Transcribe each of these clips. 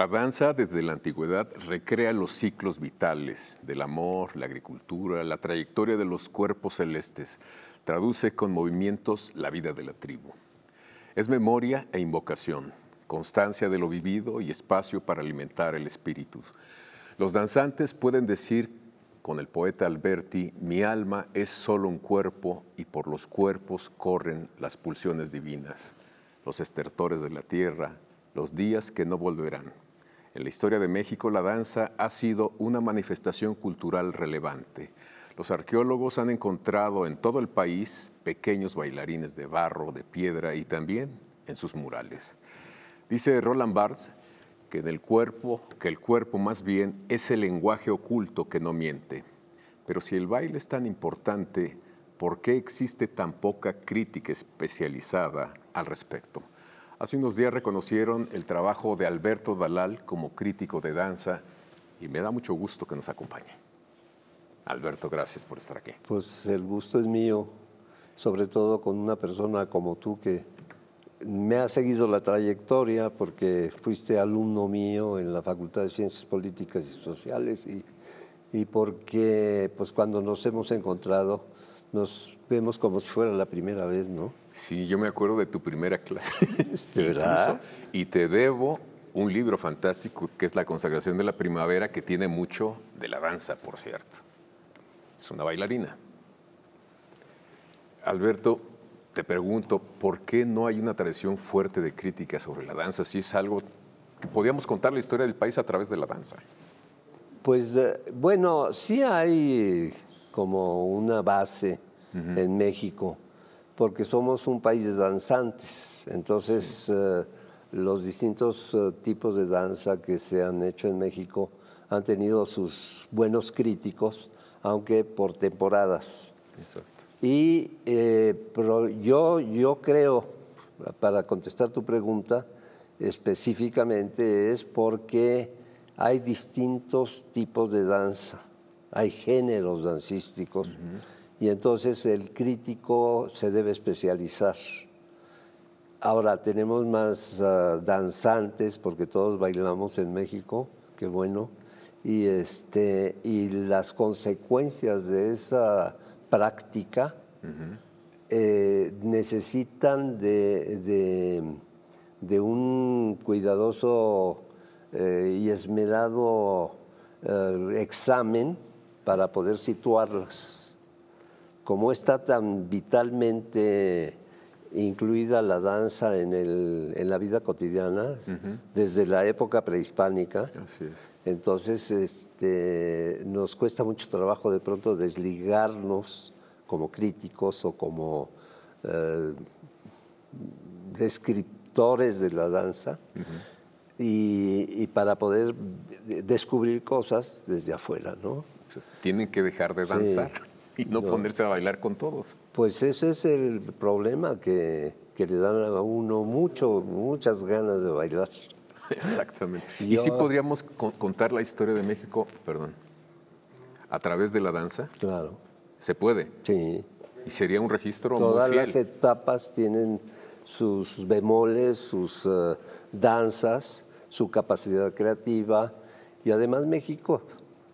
La danza desde la antigüedad recrea los ciclos vitales del amor, la agricultura, la trayectoria de los cuerpos celestes. Traduce con movimientos la vida de la tribu. Es memoria e invocación, constancia de lo vivido y espacio para alimentar el espíritu. Los danzantes pueden decir con el poeta Alberti, mi alma es solo un cuerpo y por los cuerpos corren las pulsiones divinas, los estertores de la tierra, los días que no volverán. En la historia de México la danza ha sido una manifestación cultural relevante. Los arqueólogos han encontrado en todo el país pequeños bailarines de barro, de piedra y también en sus murales. Dice Roland Barthes que el cuerpo, más bien es el lenguaje oculto que no miente. Pero si el baile es tan importante, ¿por qué existe tan poca crítica especializada al respecto? Hace unos días reconocieron el trabajo de Alberto Dalal como crítico de danza y me da mucho gusto que nos acompañe. Alberto, gracias por estar aquí. Pues el gusto es mío, sobre todo con una persona como tú que me ha seguido la trayectoria porque fuiste alumno mío en la Facultad de Ciencias Políticas y Sociales y, y porque pues cuando nos hemos encontrado nos vemos como si fuera la primera vez, ¿no? Sí, yo me acuerdo de tu primera clase. ¿De verdad? Y te debo un libro fantástico que es La consagración de la primavera, que tiene mucho de la danza, por cierto. Es una bailarina. Alberto, te pregunto, ¿por qué no hay una tradición fuerte de crítica sobre la danza? Si es algo que podíamos contar la historia del país a través de la danza. Pues eh, bueno, sí hay como una base en México, porque somos un país de danzantes. Entonces, eh, los distintos eh, tipos de danza que se han hecho en México han tenido sus buenos críticos, aunque por temporadas. Exacto. Y eh, pero yo, yo creo, para contestar tu pregunta, específicamente es porque hay distintos tipos de danza hay géneros dancísticos. Y entonces el crítico se debe especializar. Ahora tenemos más ah, danzantes porque todos bailamos en México, qué bueno, y, este, y las consecuencias de esa práctica eh, necesitan de, de, un cuidadoso eh, y esmerado eh, examen para poder situarlas. Como está tan vitalmente incluida la danza en, el, en la vida cotidiana, desde la época prehispánica, entonces este, nos cuesta mucho trabajo de pronto desligarnos como críticos o como eh, descriptores de la danza. y, y, para poder descubrir cosas desde afuera, ¿no? Tienen que dejar de danzar y no, ponerse a bailar con todos. Pues ese es el problema que, que le dan a uno mucho, muchas ganas de bailar. Exactamente. y si podríamos contar la historia de México, perdón, a través de la danza. Claro. ¿Se puede? Sí. Y sería un registro Todas muy fiel. las etapas tienen sus bemoles, sus uh, danzas, su capacidad creativa. Y además México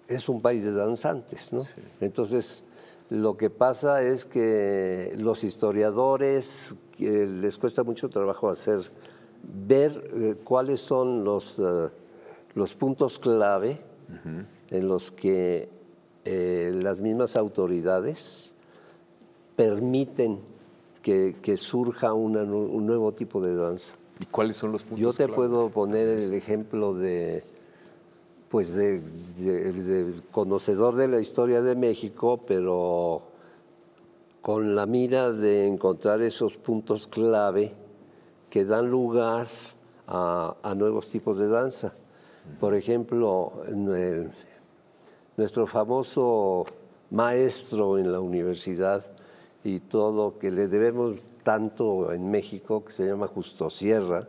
es un país de danzantes, ¿no? Entonces, lo que pasa es que los historiadores les cuesta mucho trabajo hacer, ver eh, cuáles son los, eh, los puntos clave en los que eh, las mismas autoridades permiten que, surja un nuevo tipo de danza. ¿Y cuáles son los puntos Yo te puedo poner el ejemplo de pues de, conocedor de la historia de México, pero con la mira de encontrar esos puntos clave que dan lugar a, nuevos tipos de danza. Por ejemplo, nuestro famoso maestro en la universidad y todo que le debemos tanto en México, que se llama Justo Sierra,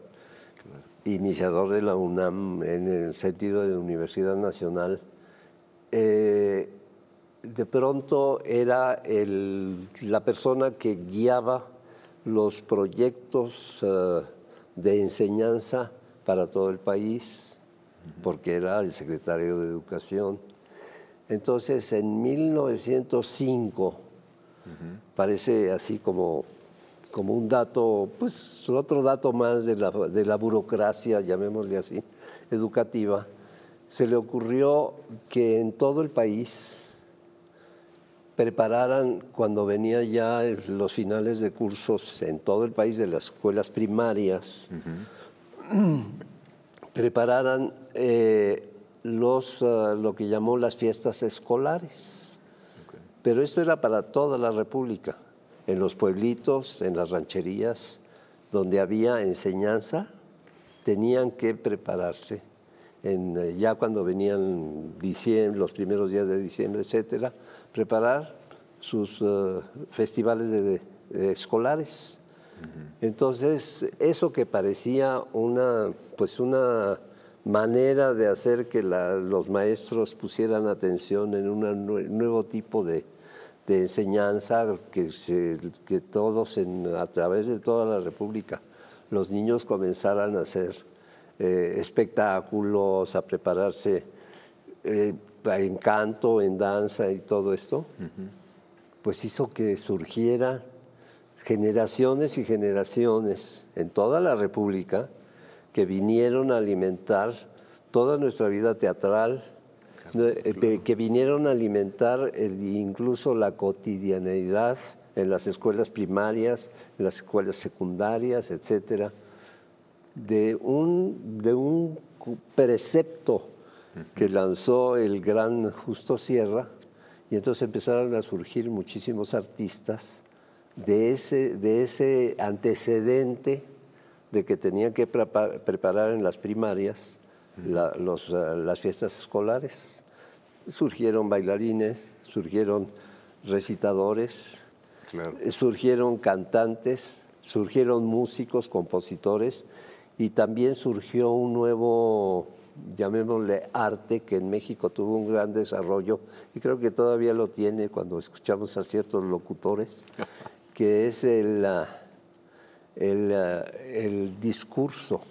iniciador de la UNAM en el sentido de Universidad Nacional, eh, de pronto era la persona que guiaba los proyectos eh, de enseñanza para todo el país. porque era el secretario de Educación. Entonces, en 1905, parece así como, como un dato, pues otro dato más de la, de la burocracia, llamémosle así, educativa, se le ocurrió que en todo el país prepararan, cuando venía ya los finales de cursos en todo el país de las escuelas primarias, prepararan eh, los, ah, lo que llamó las fiestas escolares. Pero esto era para toda la República, en los pueblitos, en las rancherías, donde había enseñanza, tenían que prepararse. En, eh, ya cuando venían diciembre, los primeros días de diciembre, etcétera, preparar sus ah, festivales de, escolares. Entonces, eso que parecía una, pues una manera de hacer que los maestros pusieran atención en un nuevo tipo de, enseñanza, que, que todos a través de toda la República los niños comenzaran a hacer eh, espectáculos, a prepararse eh, en canto, en danza y todo esto, pues hizo que surgiera generaciones y generaciones en toda la República que vinieron a alimentar toda nuestra vida teatral, eh, que vinieron a alimentar incluso la cotidianeidad en las escuelas primarias, en las escuelas secundarias, etcétera, de un, de un precepto que lanzó el gran Justo Sierra, y entonces empezaron a surgir muchísimos artistas de ese, de ese antecedente de que tenían que preparar en las primarias los, eh, las fiestas escolares. Surgieron bailarines, surgieron recitadores, eh, surgieron cantantes, surgieron músicos, compositores y también surgió un nuevo, llamémosle arte, que en México tuvo un gran desarrollo y creo que todavía lo tiene cuando escuchamos a ciertos locutores, que es el eh, el, discurso,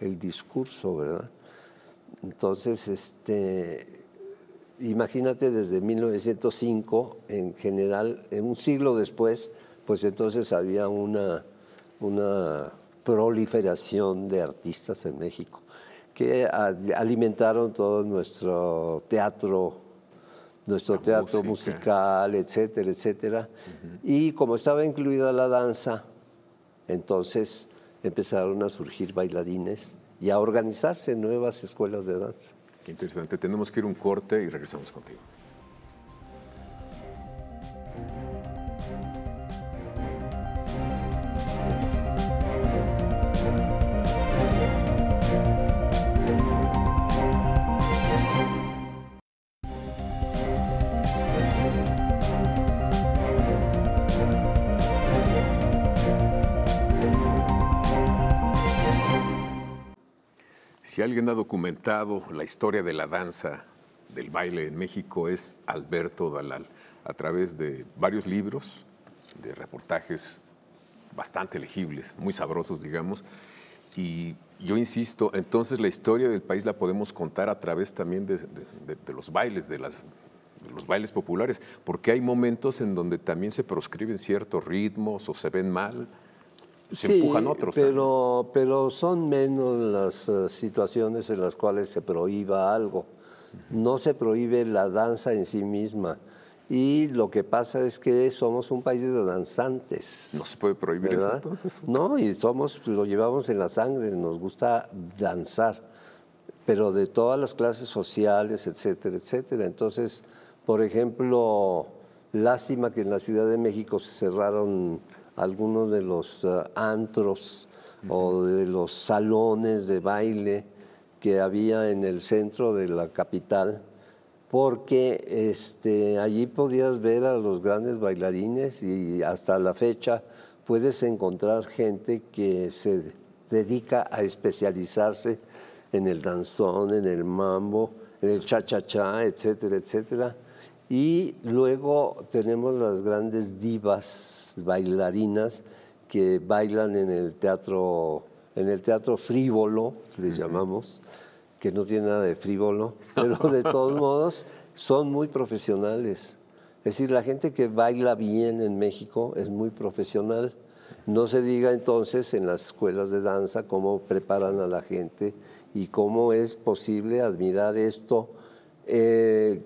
el discurso, ¿verdad? Entonces, este, imagínate desde 1905, en general, en un siglo después, pues entonces había una, una proliferación de artistas en México que alimentaron todo nuestro teatro, nuestro teatro musical, etcétera, etcétera. Y como estaba incluida la danza, entonces empezaron a surgir bailarines y a organizarse nuevas escuelas de danza. Qué interesante. Tenemos que ir un corte y regresamos contigo. Si alguien ha documentado la historia de la danza, del baile en México, es Alberto Dalal, a través de varios libros, de reportajes bastante legibles, muy sabrosos, digamos. Y yo insisto, entonces la historia del país la podemos contar a través también de, los bailes, de, las, los bailes populares, porque hay momentos en donde también se proscriben ciertos ritmos o se ven mal se empujan otros. Pero, pero son menos las eh, situaciones en las cuales se prohíba algo. No se prohíbe la danza en sí misma. Y lo que pasa es que somos un país de danzantes. No se puede prohibir eso entonces. No, y somos, lo llevamos en la sangre, nos gusta danzar, pero de todas las clases sociales, etcétera, etcétera. Entonces, por ejemplo, lástima que en la Ciudad de México se cerraron algunos de los eh, antros o de los salones de baile que había en el centro de la capital, porque este, allí podías ver a los grandes bailarines y hasta la fecha puedes encontrar gente que se dedica a especializarse en el danzón, en el mambo, en el cha-cha-cha, etcétera, etcétera. Y luego tenemos las grandes divas bailarinas que bailan en el teatro, en el teatro frívolo, les llamamos, que no tiene nada de frívolo, pero de todos modos son muy profesionales. Es decir, la gente que baila bien en México es muy profesional. No se diga entonces en las escuelas de danza cómo preparan a la gente y cómo es posible admirar esto, eh,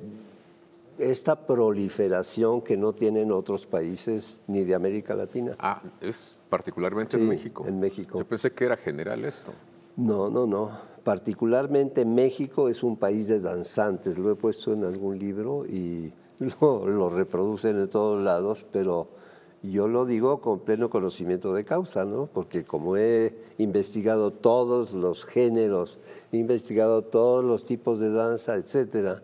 esta proliferación que no tienen otros países ni de América Latina. Ah, es particularmente en México. En México. Yo pensé que era general esto. No, no, no. Particularmente México es un país de danzantes. Lo he puesto en algún libro y lo, reproducen en todos lados, pero yo lo digo con pleno conocimiento de causa, ¿no? Porque como he investigado todos los géneros, he investigado todos los tipos de danza, etcétera,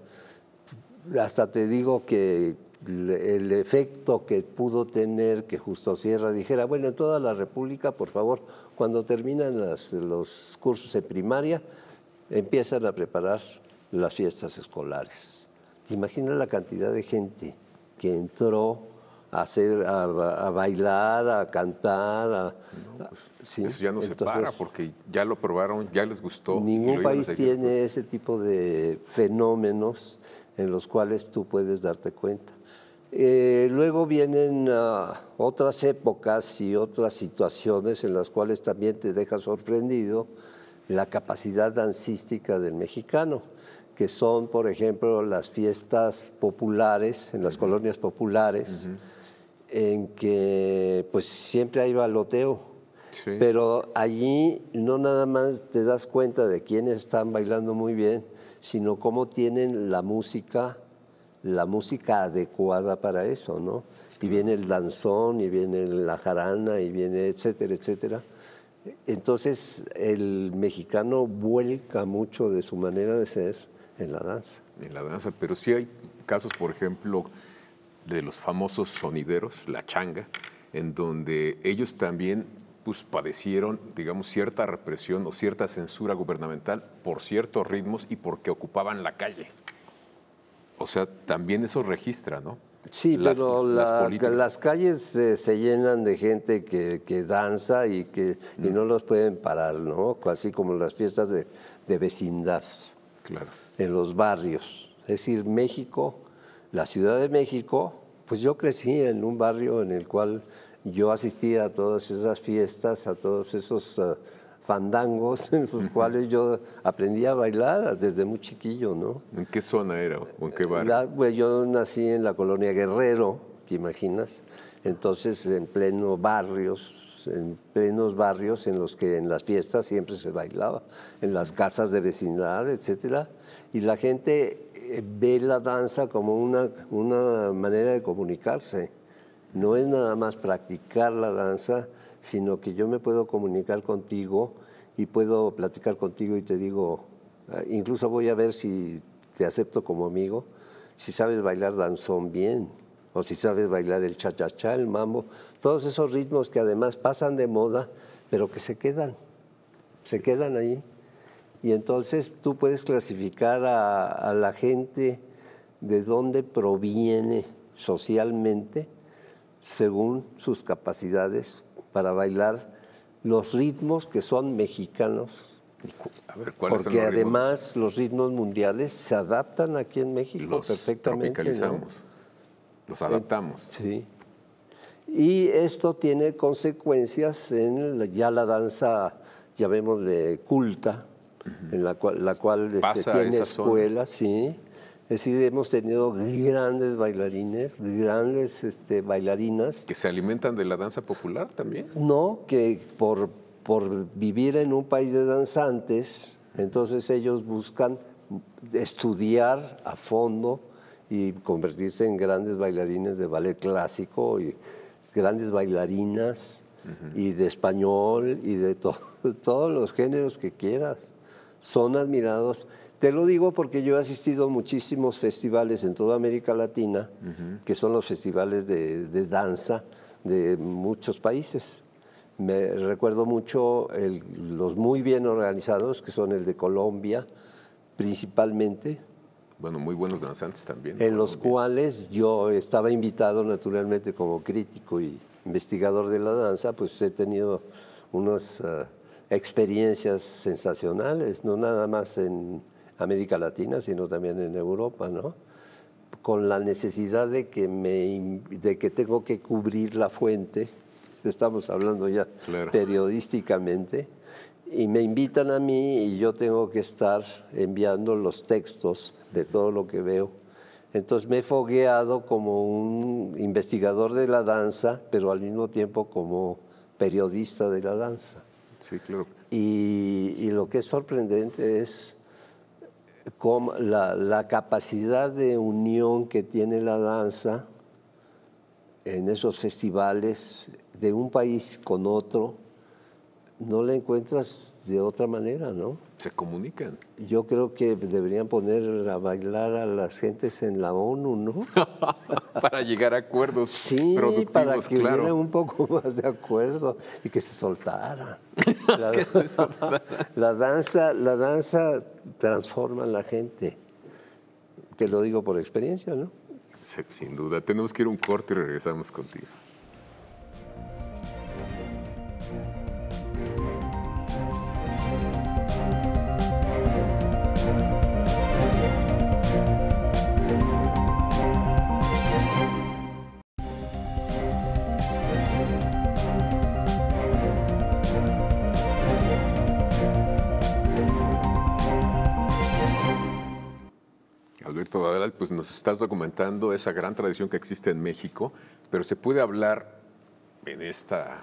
hasta te digo que el efecto que pudo tener que Justo Sierra dijera, bueno, en toda la República, por favor, cuando terminan los cursos en primaria, empiezan a preparar las fiestas escolares. ¿Te imaginas la cantidad de gente que entró a, hacer, a, bailar, a cantar? A, pues, Eso ya no se para porque ya lo probaron, ya les gustó. Ningún país tiene ese tipo de fenómenos en los cuales tú puedes darte cuenta. Eh, luego vienen ah, otras épocas y otras situaciones en las cuales también te deja sorprendido la capacidad dancística del mexicano, que son, por ejemplo, las fiestas populares, en las colonias populares, en que pues siempre hay baloteo. Pero allí no nada más te das cuenta de quiénes están bailando muy bien, sino cómo tienen la música la música adecuada para eso, ¿no? Y viene el danzón, y viene la jarana, y viene etcétera, etcétera. Entonces el mexicano vuelca mucho de su manera de ser en la danza. En la danza, pero sí hay casos, por ejemplo, de los famosos sonideros, la changa, en donde ellos también pues, padecieron, digamos, cierta represión o cierta censura gubernamental por ciertos ritmos y porque ocupaban la calle. O sea, también eso registra, ¿no? Sí, pero las, calles se llenan de gente que, danza y que mm. no los pueden parar, ¿no? Así como las fiestas de, vecindad. Claro. En los barrios. Es decir, México, la Ciudad de México, pues yo crecí en un barrio en el cual yo asistía a todas esas fiestas, a todos esos... Ah, fandangos en los cuales yo aprendí a bailar desde muy chiquillo, ¿no? ¿En qué zona era o en qué barrio? pues yo nací en la colonia Guerrero, ¿te imaginas? Entonces, en plenos barrios, en plenos barrios en los que en las fiestas siempre se bailaba, en las casas de vecindad, etcétera, y la gente eh, ve la danza como una, una manera de comunicarse. No es nada más practicar la danza, sino que yo me puedo comunicar contigo y puedo platicar contigo y te digo, ah, incluso voy a ver si te acepto como amigo, si sabes bailar danzón bien, o si sabes bailar el cha-cha-cha, el mambo, todos esos ritmos que además pasan de moda, pero que se quedan, se quedan ahí. Y entonces tú puedes clasificar a, a la gente de dónde proviene socialmente según sus capacidades para bailar los ritmos que son mexicanos. porque además los ritmos mundiales se adaptan aquí en México los perfectamente. Tropicalizamos, los adaptamos. Sí. Y esto tiene consecuencias en ya la danza, llamémosle culta, en la cual, la cual este, tiene escuelas, sí es decir, hemos tenido grandes bailarines, grandes este, bailarinas. ¿Que se alimentan de la danza popular también? No, que por, por vivir en un país de danzantes, entonces ellos buscan estudiar a fondo y convertirse en grandes bailarines de ballet clásico y grandes bailarinas y de español y de todos los géneros que quieras. Son admirados te lo digo porque yo he asistido a muchísimos festivales en toda América Latina, que son los festivales de, danza de muchos países. Me recuerdo mucho los muy bien organizados, que son el de Colombia, principalmente. Bueno, muy buenos danzantes también. En los cuales yo estaba invitado naturalmente como crítico y investigador de la danza, pues he tenido unos... Ah, experiencias sensacionales, no nada más en América Latina, sino también en Europa, ¿no? Con la necesidad de que, me, de que tengo que cubrir la fuente, estamos hablando ya periodísticamente, y me invitan a mí y yo tengo que estar enviando los textos de todo lo que veo. Entonces me he fogueado como un investigador de la danza, pero al mismo tiempo como periodista de la danza. Sí, claro. Y, y lo que es sorprendente es cómo la, la, capacidad de unión que tiene la danza en esos festivales de un país con otro, no la encuentras de otra manera, ¿no? Se comunican. Yo creo que deberían poner a bailar a las gentes en la ONU, ¿no? para llegar a acuerdos sí, para que hubiera un poco más de acuerdo y que se soltara. La, se soltara. la danza, la danza transforma a la gente. Te lo digo por experiencia, ¿no? Sin duda. Tenemos que ir un corte y regresamos contigo. Pues nos estás documentando esa gran tradición que existe en México, pero se puede hablar en esta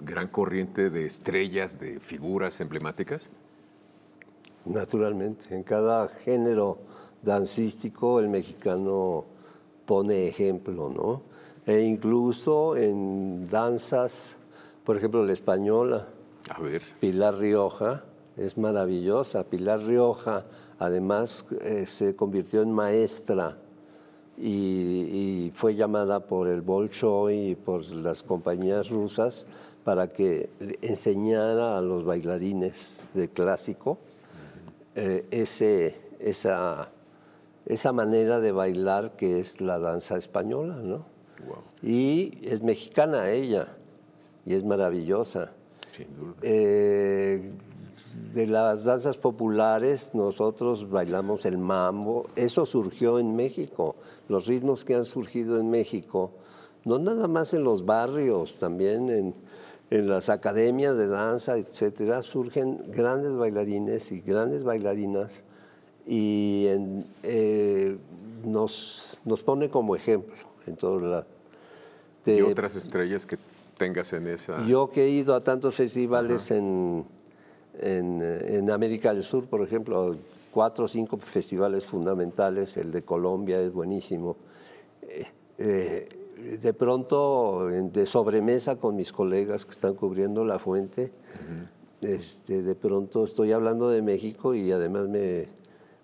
gran corriente de estrellas, de figuras emblemáticas. Naturalmente, en cada género dancístico el mexicano pone ejemplo, ¿no? E incluso en danzas, por ejemplo, la española. A ver. Pilar Rioja es maravillosa. Pilar Rioja Además, eh, se convirtió en maestra y, fue llamada por el Bolshoi y por las compañías rusas para que enseñara a los bailarines de clásico eh, ese, esa, esa manera de bailar que es la danza española, ¿no? Y es mexicana ella, y es maravillosa. Sin duda. Eh, de las danzas populares nosotros bailamos el mambo. Eso surgió en México. Los ritmos que han surgido en México, no nada más en los barrios, también en, las academias de danza, etcétera, surgen grandes bailarines y grandes bailarinas y eh, nos, nos pone como ejemplo en todo la... ¿Y otras estrellas que tengas en esa...? Yo que he ido a tantos festivales en en, América del Sur, por ejemplo, cuatro o cinco festivales fundamentales, el de Colombia es buenísimo. Eh, eh, de pronto, de sobremesa con mis colegas que están cubriendo la fuente, este, de pronto estoy hablando de México y además me,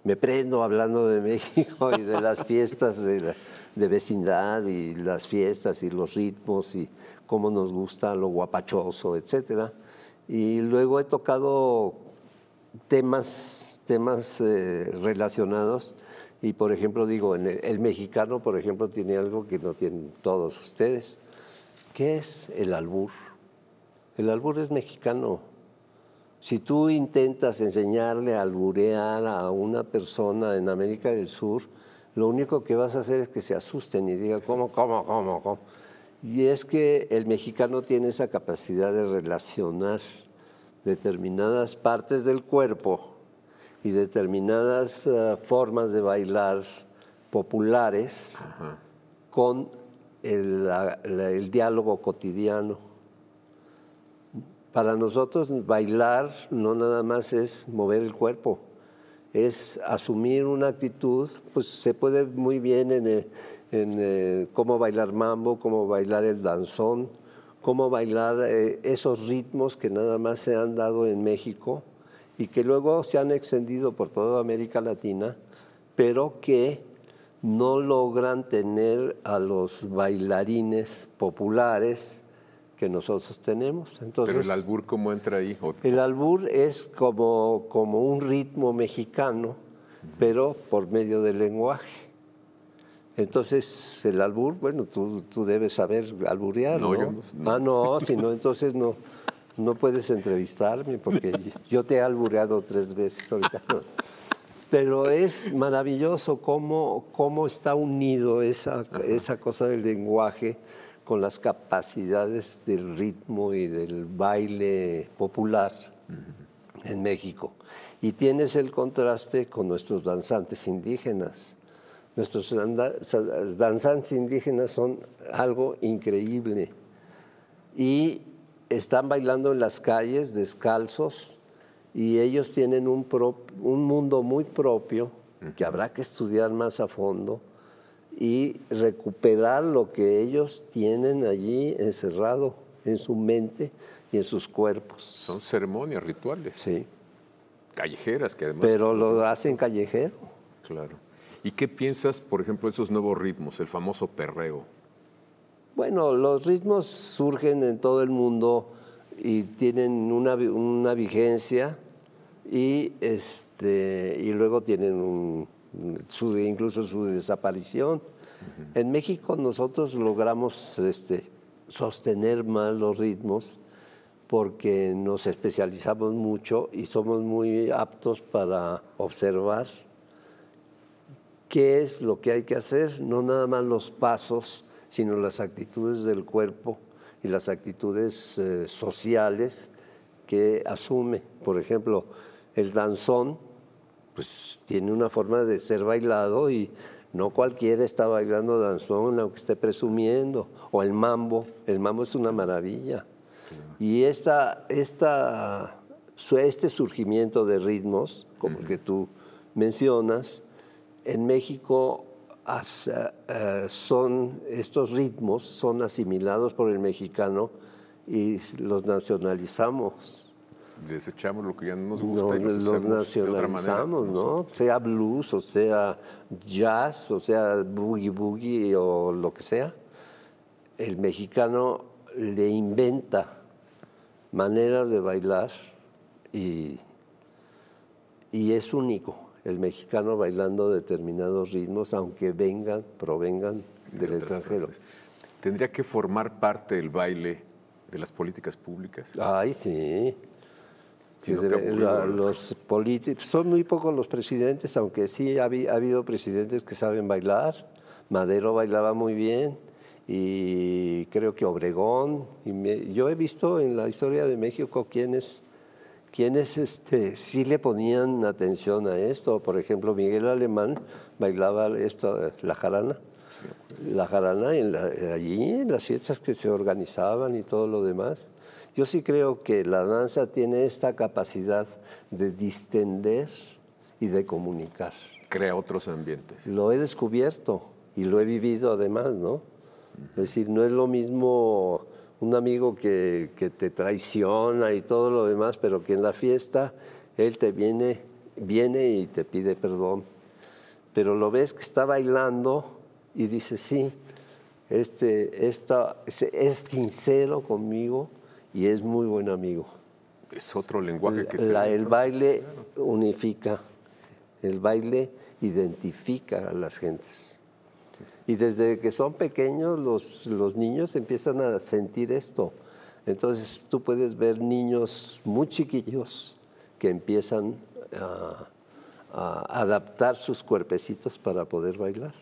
me prendo hablando de México y de las fiestas de, de, vecindad y las fiestas y los ritmos y cómo nos gusta lo guapachoso, etcétera. Y luego he tocado temas, temas eh, relacionados. Y por ejemplo, digo, el, el, mexicano, por ejemplo, tiene algo que no tienen todos ustedes. ¿Qué es el albur? El albur es mexicano. Si tú intentas enseñarle a alburear a una persona en América del Sur, lo único que vas a hacer es que se asusten y digan, ¿cómo, cómo, cómo, cómo? Y es que el mexicano tiene esa capacidad de relacionar determinadas partes del cuerpo y determinadas eh, formas de bailar populares con el, el, diálogo cotidiano. Para nosotros bailar no nada más es mover el cuerpo, es asumir una actitud, pues se puede muy bien en, el, en eh, cómo bailar mambo, cómo bailar el danzón, cómo bailar eh, esos ritmos que nada más se han dado en México y que luego se han extendido por toda América Latina, pero que no logran tener a los bailarines populares que nosotros tenemos. Entonces, pero el albur, ¿cómo entra ahí? El albur es como, como un ritmo mexicano, pero por medio del lenguaje. Entonces, el albur, bueno, tú, tú debes saber alburear, ¿no? no, Ah, no, si no, entonces no, No puedes entrevistarme porque yo te he albureado tres veces ahorita. Pero es maravilloso cómo, cómo está unido esa, esa cosa del lenguaje con las capacidades del ritmo y del baile popular en México. Y tienes el contraste con nuestros danzantes indígenas. Nuestros danzantes indígenas son algo increíble. Y están bailando en las calles descalzos y ellos tienen un, un mundo muy propio que habrá que estudiar más a fondo y recuperar lo que ellos tienen allí encerrado en su mente y en sus cuerpos. Son ceremonias rituales. Sí. Callejeras que además... Pero lo hacen callejero. Claro. ¿Y qué piensas, por ejemplo, de esos nuevos ritmos, el famoso perreo? Bueno, los ritmos surgen en todo el mundo y tienen una, una vigencia y, este, y luego tienen un, su, incluso su desaparición. En México nosotros logramos este, sostener más los ritmos porque nos especializamos mucho y somos muy aptos para observar qué es lo que hay que hacer, no nada más los pasos, sino las actitudes del cuerpo y las actitudes eh, sociales que asume. Por ejemplo, el danzón pues tiene una forma de ser bailado y no cualquiera está bailando danzón aunque esté presumiendo. O el mambo, el mambo es una maravilla. Y esta, esta, este surgimiento de ritmos, como el que tú mencionas, en México eh, son, estos ritmos son asimilados por el mexicano y los nacionalizamos desechamos lo que ya no nos gusta y los nacionalizamos, ¿no? Sea blues o sea jazz o sea boogie boogie o lo que sea. El mexicano le inventa maneras de bailar y, y es único el mexicano bailando determinados ritmos, aunque vengan, provengan del extranjero. ¿Tendría que formar parte del baile de las políticas públicas? Ay, sí los políticos, son muy pocos los presidentes, aunque sí ha, habido presidentes que saben bailar. Madero bailaba muy bien y creo que Obregón. Y yo he visto en la historia de México quienes, quienes este, sí le ponían atención a esto. Por ejemplo, Miguel Alemán bailaba esto, la jarana. La jarana allí en las fiestas que se organizaban y todo lo demás. Yo sí creo que la danza tiene esta capacidad de distender y de comunicar. Crea otros ambientes. Lo he descubierto y lo he vivido además, ¿no? Es decir, no es lo mismo un amigo que, que, te traiciona y todo lo demás, pero que en la fiesta él te viene, viene y te pide perdón. Pero lo ves que está bailando y dice, sí, este, esta, es sincero conmigo y es muy buen amigo. Es otro lenguaje que la, se... El baile unifica, el baile identifica a las gentes. Y desde que son pequeños los, los niños empiezan a sentir esto. Entonces tú puedes ver niños muy chiquillos que empiezan a, a adaptar sus cuerpecitos para poder bailar.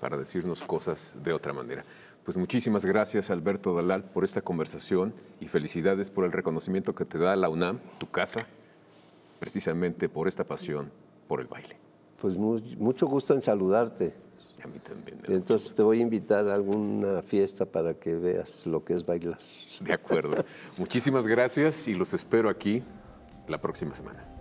Para decirnos cosas de otra manera. Pues muchísimas gracias Alberto Dalal por esta conversación y felicidades por el reconocimiento que te da la UNAM, tu casa, precisamente por esta pasión por el baile. Pues mucho gusto en saludarte. A mí también. Entonces te voy a invitar a alguna fiesta para que veas lo que es bailar. De acuerdo. Muchísimas gracias y los espero aquí la próxima semana.